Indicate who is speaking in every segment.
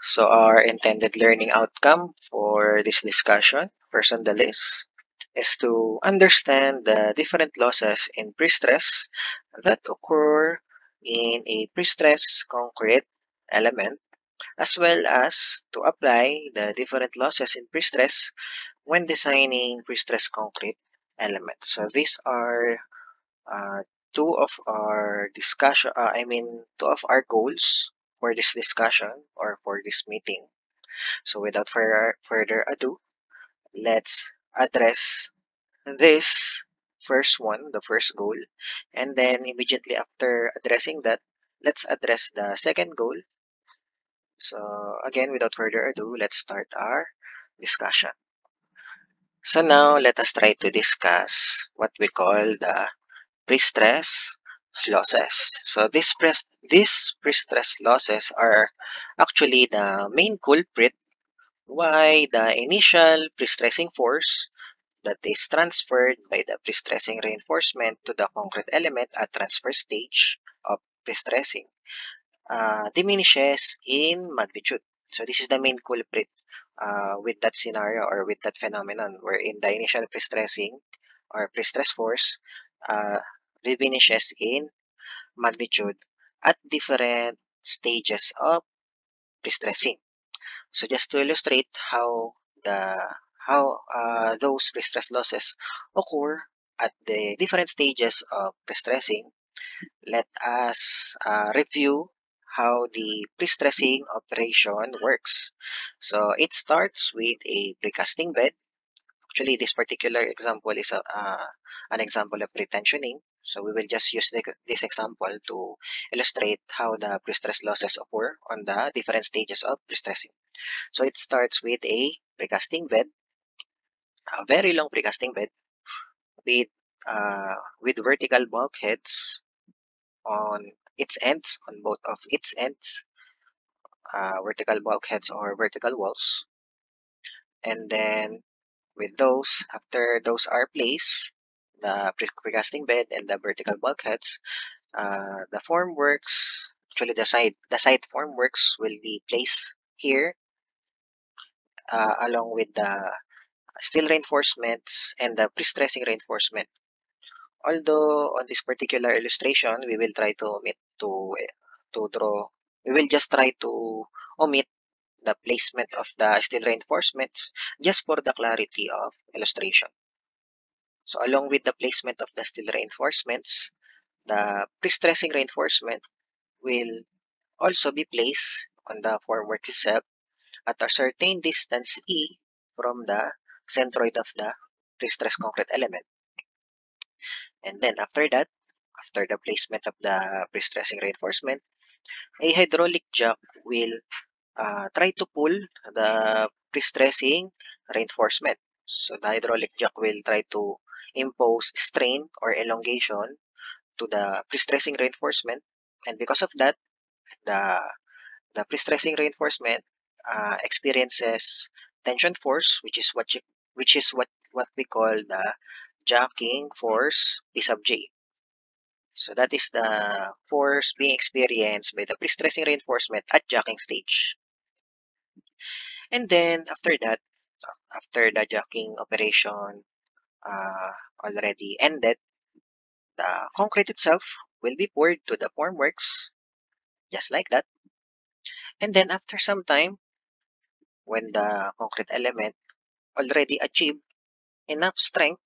Speaker 1: So our intended learning outcome for this discussion, first on the list, is to understand the different losses in pre-stress that occur in a pre-stress concrete element, as well as to apply the different losses in pre-stress when designing pre-stress concrete elements. So these are uh, two of our discussion, uh, I mean, two of our goals for this discussion or for this meeting. So without further, further ado, let's address this first one, the first goal, and then immediately after addressing that, let's address the second goal. So again, without further ado, let's start our discussion. So now let us try to discuss what we call the pre-stress losses. So this pre these pre-stress losses are actually the main culprit why the initial pre-stressing force that is transferred by the pre-stressing reinforcement to the concrete element at transfer stage of pre-stressing uh, diminishes in magnitude. So this is the main culprit uh, with that scenario or with that phenomenon wherein the initial pre-stressing or pre-stress force uh, diminishes in magnitude at different stages of pre-stressing. So just to illustrate how the how uh, those pre-stress losses occur at the different stages of pre-stressing, let us uh, review how the pre-stressing operation works. So it starts with a precasting bed. Actually, this particular example is a, uh, an example of pretensioning. So we will just use the, this example to illustrate how the pre-stress losses occur on the different stages of pre-stressing. So it starts with a precasting bed, a very long precasting bed with uh, with vertical bulkheads on its ends, on both of its ends, uh, vertical bulkheads or vertical walls. And then with those, after those are placed, the precasting bed and the vertical bulkheads, uh, the formworks, actually the side, the side formworks will be placed here uh, along with the steel reinforcements and the pre-stressing reinforcement. Although on this particular illustration, we will try to omit to, to draw, we will just try to omit the placement of the steel reinforcements just for the clarity of illustration. So along with the placement of the steel reinforcements, the pre-stressing reinforcement will also be placed on the formwork itself at a certain distance E from the centroid of the pre-stress concrete element. And then after that, after the placement of the pre-stressing reinforcement, a hydraulic jack will uh, try to pull the pre-stressing reinforcement. So the hydraulic jack will try to impose strain or elongation to the pre-stressing reinforcement. And because of that, the, the pre-stressing reinforcement uh, experiences tension force, which is what you, which is what what we call the jacking force P sub J. So that is the force being experienced by the pre-stressing reinforcement at jacking stage. And then after that, after the jacking operation uh, already ended, the concrete itself will be poured to the formworks, just like that. And then after some time, when the concrete element already achieved enough strength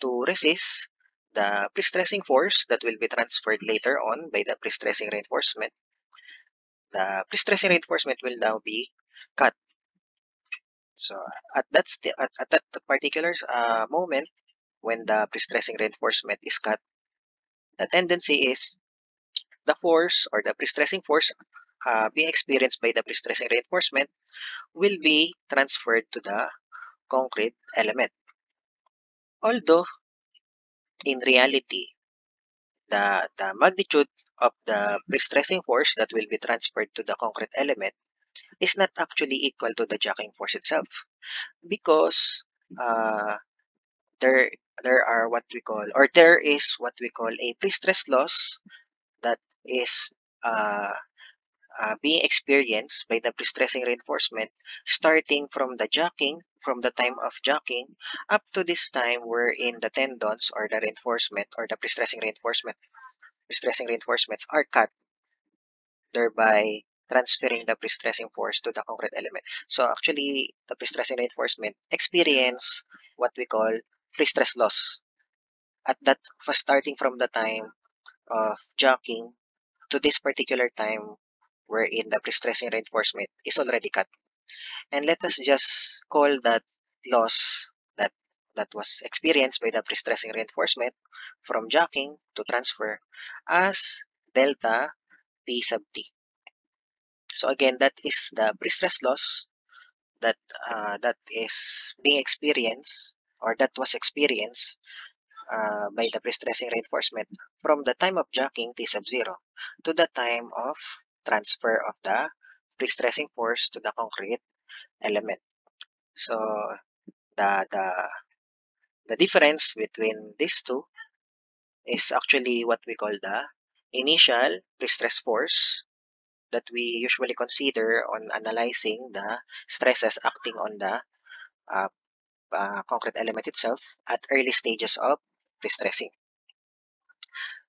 Speaker 1: to resist the pre-stressing force that will be transferred later on by the pre-stressing reinforcement, the pre-stressing reinforcement will now be cut. So at that at, at that particular uh, moment, when the pre-stressing reinforcement is cut, the tendency is the force or the pre-stressing force uh, being experienced by the pre-stressing reinforcement will be transferred to the concrete element. Although, in reality, the, the magnitude of the pre-stressing force that will be transferred to the concrete element is not actually equal to the jacking force itself because uh, there there are what we call or there is what we call a pre-stress loss that is uh, uh, being experienced by the pre-stressing reinforcement starting from the jacking, from the time of jacking, up to this time wherein the tendons or the reinforcement or the pre-stressing reinforcement, pre-stressing reinforcements are cut, thereby transferring the pre-stressing force to the concrete element. So actually, the pre-stressing reinforcement experience what we call pre-stress loss at that starting from the time of jacking to this particular time wherein the pre-stressing reinforcement is already cut. And let us just call that loss that that was experienced by the pre-stressing reinforcement from jacking to transfer as delta P sub T. So again, that is the pre-stress loss that uh, that is being experienced or that was experienced uh, by the pre-stressing reinforcement from the time of jacking T sub 0 to the time of transfer of the pre-stressing force to the concrete element. So the the the difference between these two is actually what we call the initial pre-stress force that we usually consider on analyzing the stresses acting on the uh, uh, concrete element itself at early stages of pre-stressing.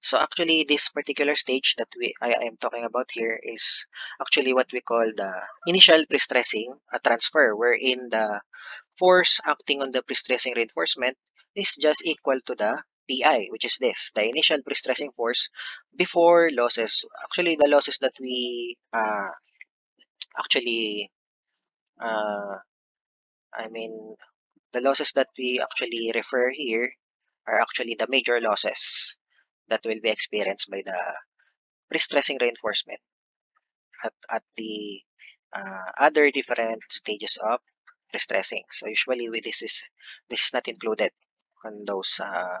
Speaker 1: So actually, this particular stage that we I, I am talking about here is actually what we call the initial pre-stressing a transfer, wherein the force acting on the pre-stressing reinforcement is just equal to the PI, which is this, the initial pre-stressing force before losses. Actually, the losses that we uh, actually, uh, I mean, the losses that we actually refer here are actually the major losses that will be experienced by the pre-stressing reinforcement at, at the uh, other different stages of pre-stressing. So usually we, this is this is not included on those uh,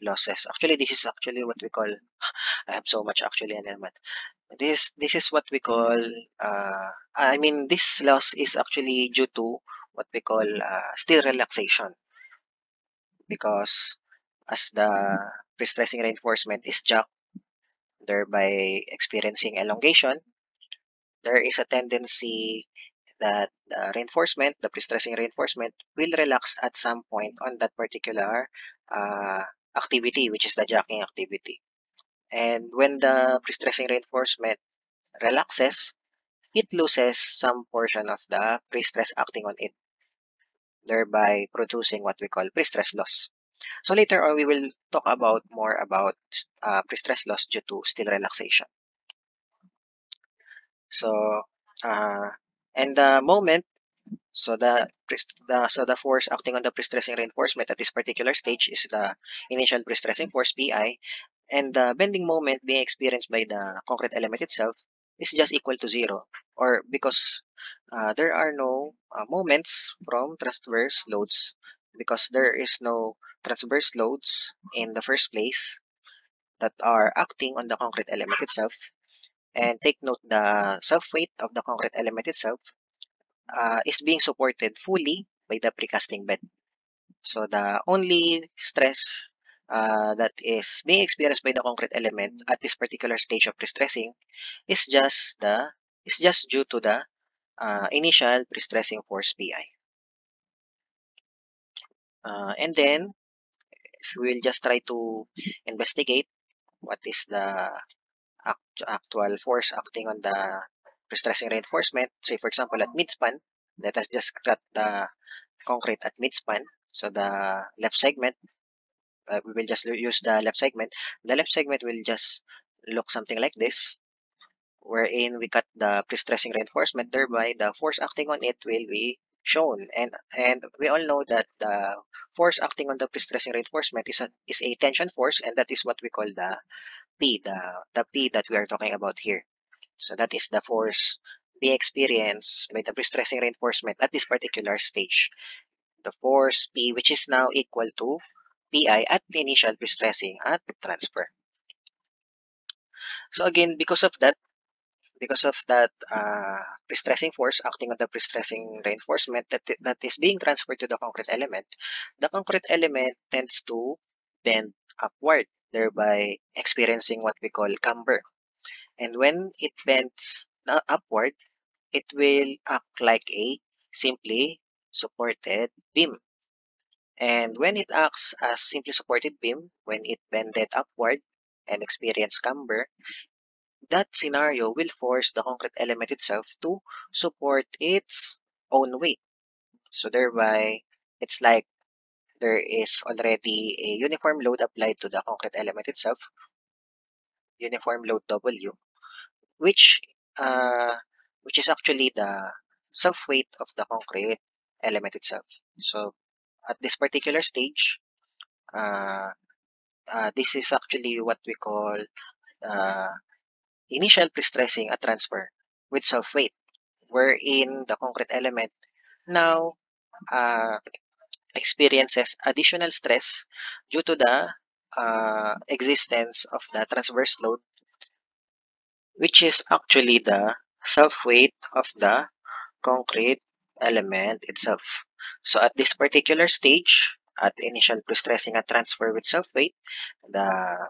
Speaker 1: losses. Actually, this is actually what we call. I have so much actually, naman. This this is what we call. Uh, I mean, this loss is actually due to what we call uh, steel relaxation because as the pre-stressing reinforcement is jacked, thereby experiencing elongation, there is a tendency that the reinforcement, the pre-stressing reinforcement, will relax at some point on that particular uh, activity, which is the jacking activity. And when the pre-stressing reinforcement relaxes, it loses some portion of the pre-stress acting on it, thereby producing what we call pre-stress loss. So later on, we will talk about more about uh, pre-stress loss due to still relaxation. So, uh, and the moment, so the, the so the force acting on the pre-stressing reinforcement at this particular stage is the initial pre-stressing force Pi, and the bending moment being experienced by the concrete element itself is just equal to zero, or because uh, there are no uh, moments from transverse loads because there is no transverse loads in the first place that are acting on the concrete element itself. And take note the self-weight of the concrete element itself uh, is being supported fully by the precasting bed. So the only stress uh, that is being experienced by the concrete element at this particular stage of pre-stressing is just the is just due to the uh, initial pre-stressing force PI. Uh, and then, if we will just try to investigate what is the act actual force acting on the pre-stressing reinforcement, say for example at midspan, let us just cut the concrete at midspan. So the left segment, uh, we will just use the left segment. The left segment will just look something like this, wherein we cut the pre-stressing reinforcement, thereby the force acting on it will be shown. And and we all know that the force acting on the pre-stressing reinforcement is a, is a tension force, and that is what we call the P, the, the P that we are talking about here. So that is the force being experienced by the pre-stressing reinforcement at this particular stage. The force P, which is now equal to Pi at the initial pre-stressing at transfer. So again, because of that, because of that uh, pre-stressing force acting on the pre-stressing reinforcement that, that is being transferred to the concrete element, the concrete element tends to bend upward, thereby experiencing what we call camber. And when it bends uh, upward, it will act like a simply supported beam. And when it acts as simply supported beam, when it bended upward and experienced camber, that scenario will force the concrete element itself to support its own weight. So thereby, it's like there is already a uniform load applied to the concrete element itself, uniform load W, which uh, which is actually the self-weight of the concrete element itself. So at this particular stage, uh, uh, this is actually what we call uh, initial pre-stressing transfer with self-weight, wherein the concrete element now uh, experiences additional stress due to the uh, existence of the transverse load, which is actually the self-weight of the concrete element itself. So at this particular stage, at initial pre-stressing transfer with self-weight, the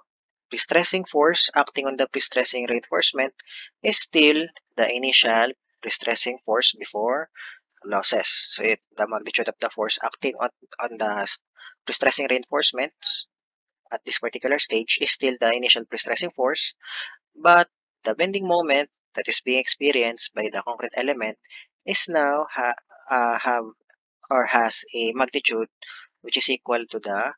Speaker 1: pre-stressing force acting on the pre-stressing reinforcement is still the initial pre-stressing force before losses. So it, the magnitude of the force acting on, on the pre-stressing reinforcement at this particular stage is still the initial pre-stressing force, but the bending moment that is being experienced by the concrete element is now ha, uh, have or has a magnitude which is equal to the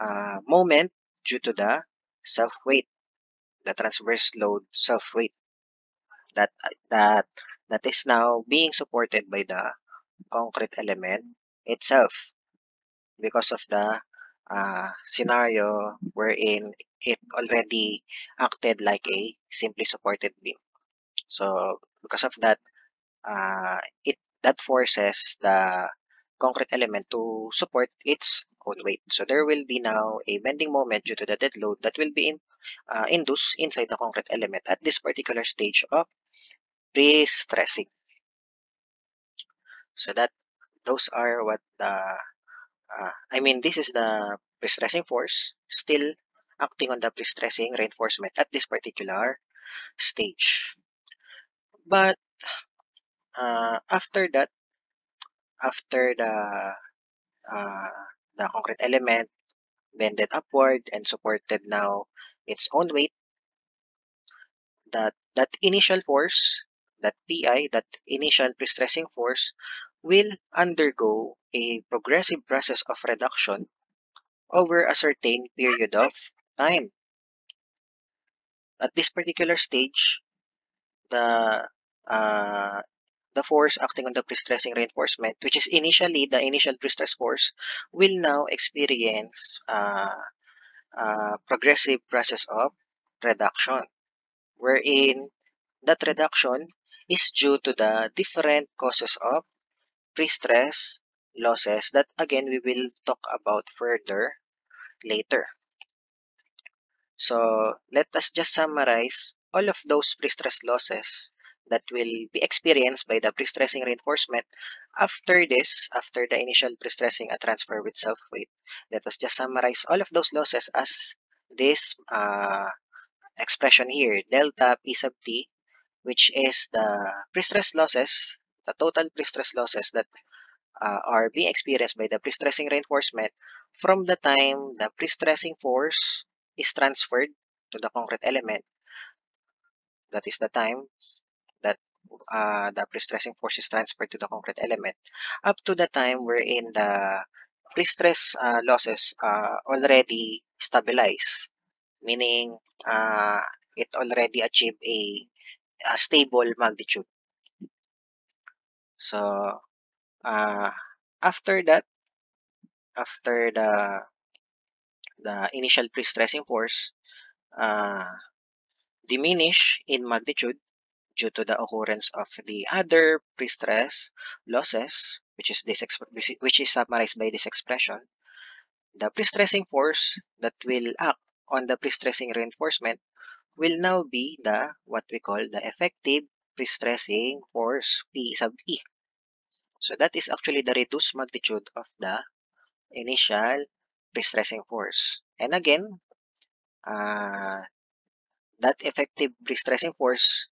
Speaker 1: uh, moment due to the self-weight, the transverse load self-weight that that that is now being supported by the concrete element itself because of the uh, scenario wherein it already acted like a simply supported beam. So because of that, uh, it that forces the concrete element to support its own weight. So there will be now a bending moment due to the dead load that will be in, uh, induced inside the concrete element at this particular stage of pre-stressing. So that those are what the uh, I mean this is the pre-stressing force still acting on the pre-stressing reinforcement at this particular stage. But uh, after that, after the uh, the concrete element bended upward and supported now its own weight, that that initial force, that PI, that initial pre-stressing force, will undergo a progressive process of reduction over a certain period of time. At this particular stage, the uh, the force acting on the pre-stressing reinforcement, which is initially the initial pre-stress force, will now experience uh, a progressive process of reduction, wherein that reduction is due to the different causes of pre-stress losses that again we will talk about further later. So let us just summarize all of those pre-stress losses that will be experienced by the pre-stressing reinforcement after this, after the initial pre-stressing at transfer with self-weight. Let us just summarize all of those losses as this uh, expression here, delta P sub T, which is the pre-stress losses, the total pre-stress losses that uh, are being experienced by the pre-stressing reinforcement from the time the pre-stressing force is transferred to the concrete element. That is the time that uh, the pre-stressing force is transferred to the concrete element up to the time wherein the pre-stress uh, losses uh, already stabilize, meaning uh, it already achieved a, a stable magnitude. So uh, after that, after the the initial pre-stressing force uh, diminish in magnitude due to the occurrence of the other pre-stress losses, which is this which is summarized by this expression, the pre-stressing force that will act on the pre-stressing reinforcement will now be the what we call the effective pre-stressing force P sub E. So that is actually the reduced magnitude of the initial pre-stressing force. And again, uh, that effective pre-stressing force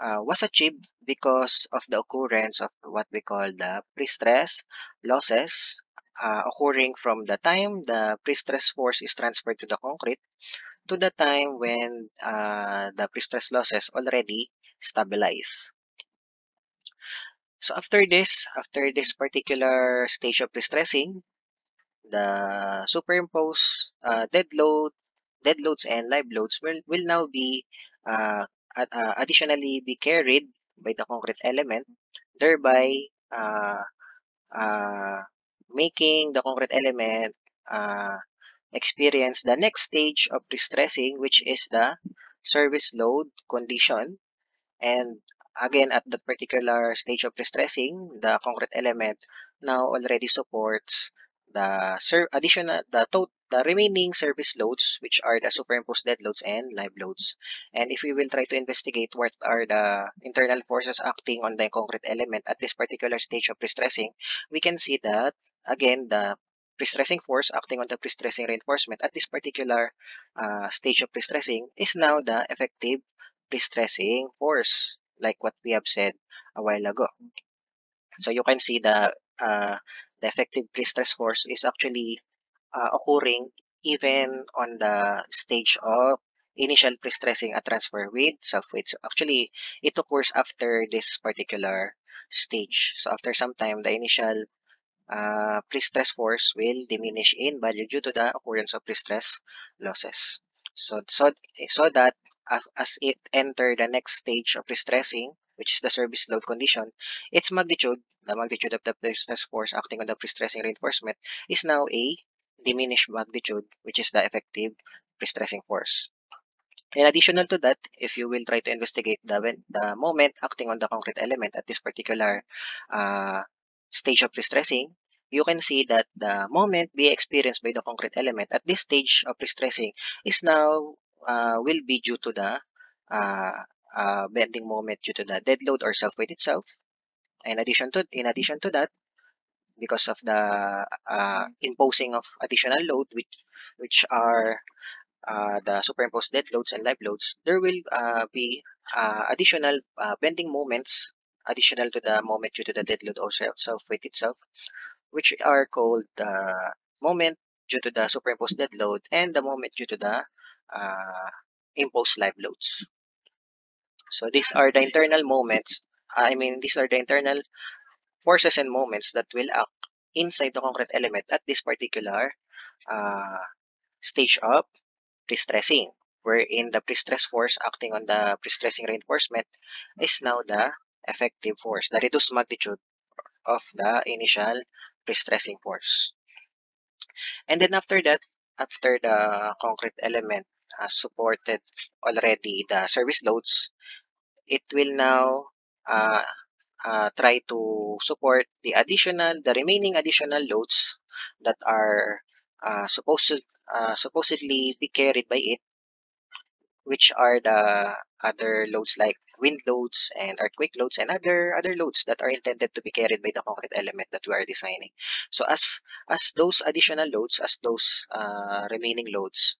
Speaker 1: uh, was achieved because of the occurrence of what we call the pre-stress losses uh, occurring from the time the pre-stress force is transferred to the concrete to the time when uh, the pre-stress losses already stabilize. So after this, after this particular stage of pre-stressing, the superimposed uh, dead load, dead loads and live loads will, will now be uh, uh, additionally be carried by the concrete element, thereby uh, uh, making the concrete element uh, experience the next stage of pre-stressing, which is the service load condition. And again, at that particular stage of pre-stressing, the concrete element now already supports the additional the the remaining service loads which are the superimposed dead loads and live loads. And if we will try to investigate what are the internal forces acting on the concrete element at this particular stage of pre-stressing we can see that again the pre-stressing force acting on the pre-stressing reinforcement at this particular uh, stage of pre-stressing is now the effective pre-stressing force like what we have said a while ago so you can see the uh, the effective pre-stress force is actually uh, occurring even on the stage of initial pre-stressing at transfer with self-weight. So actually, it occurs after this particular stage. So after some time, the initial uh, pre-stress force will diminish in value due to the occurrence of pre-stress losses. So, so, so that as it enter the next stage of pre-stressing, which is the service load condition, its magnitude, the magnitude of the pre-stress force acting on the pre-stressing reinforcement, is now a diminished magnitude, which is the effective pre-stressing force. In additional to that, if you will try to investigate the, the moment acting on the concrete element at this particular uh, stage of pre-stressing, you can see that the moment being experienced by the concrete element at this stage of pre-stressing is now uh, will be due to the uh, uh, bending moment due to the dead load or self weight itself. In addition to in addition to that, because of the uh, imposing of additional load, which which are uh, the superimposed dead loads and live loads, there will be additional bending moments additional to the moment due to the dead load or self weight itself, which are called the moment due to the superimposed dead load and the moment due to the uh, imposed live loads. So these are the internal moments. I mean, these are the internal forces and moments that will act inside the concrete element at this particular uh, stage of pre-stressing, wherein the pre-stress force acting on the pre-stressing reinforcement is now the effective force, the reduced magnitude of the initial pre-stressing force. And then after that, after the concrete element uh, supported already the service loads, it will now uh, uh, try to support the additional, the remaining additional loads that are uh, supposed uh, supposedly be carried by it, which are the other loads like wind loads and earthquake loads and other other loads that are intended to be carried by the concrete element that we are designing. So as as those additional loads, as those uh, remaining loads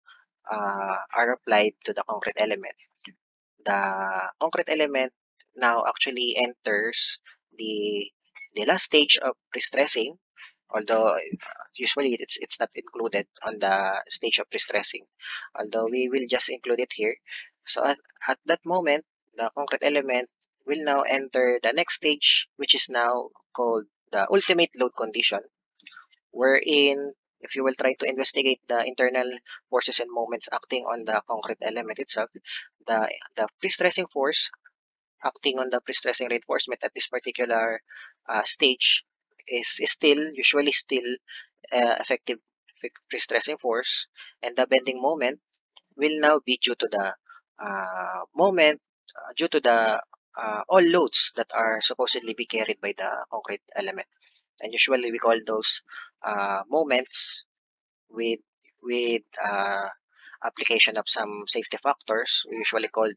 Speaker 1: uh, are applied to the concrete element, the concrete element now actually enters the the last stage of pre-stressing although usually it's it's not included on the stage of pre-stressing although we will just include it here. So at, at that moment the concrete element will now enter the next stage which is now called the ultimate load condition wherein if you will try to investigate the internal forces and moments acting on the concrete element itself the the pre-stressing force acting on the pre-stressing reinforcement at this particular uh, stage is, is still usually still uh, effective pre-stressing force and the bending moment will now be due to the uh, moment uh, due to the uh, all loads that are supposedly be carried by the concrete element. And usually we call those uh, moments with with uh, application of some safety factors we usually call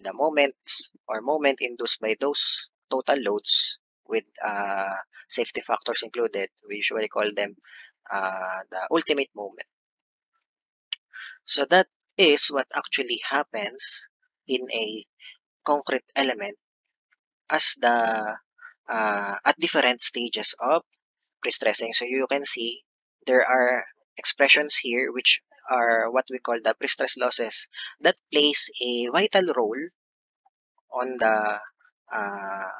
Speaker 1: the moments or moment induced by those total loads with uh, safety factors included. We usually call them uh, the ultimate moment. So that is what actually happens in a concrete element as the uh, at different stages of pre-stressing. So you can see there are expressions here which are what we call the pre-stress losses that plays a vital role on the uh,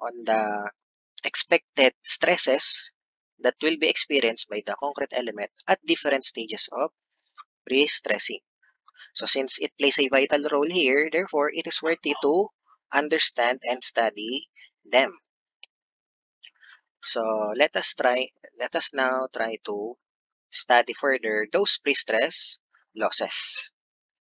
Speaker 1: on the expected stresses that will be experienced by the concrete element at different stages of pre-stressing. So since it plays a vital role here, therefore it is worthy to understand and study them. So let us try, let us now try to study further those pre-stress losses.